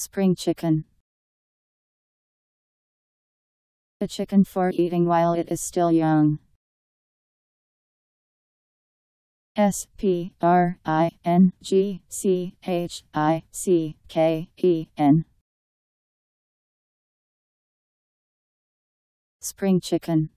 Spring chicken. A chicken for eating while it is still young. S P R I N G C H I C K E N Spring chicken